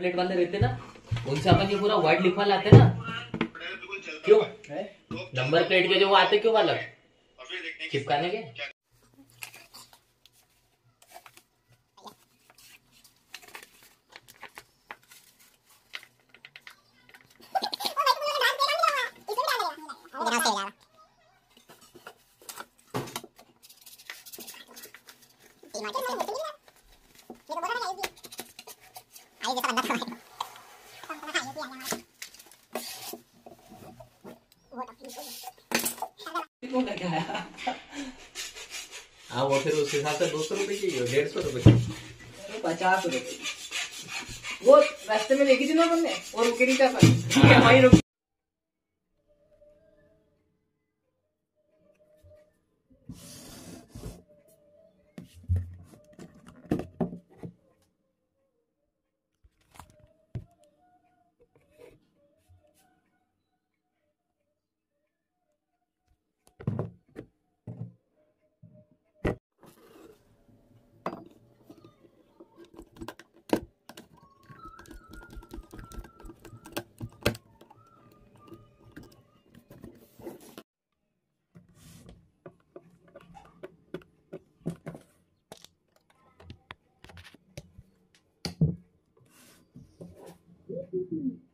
Plate वाले रहते ना, उनसे अपन ये पूरा व्हाइट लिखवा लाते ना। क्यों? नंबर प्लेट के जो वो आते क्यों अलग चिपकाने के? वो करके आया हाँ वो फिर उसके हिसाब से दो सौ रुपये की डेढ़ सौ रुपए की पचास रुपये वो रास्ते में देखी थी ना हमने और रुके नहीं था Mm-hmm.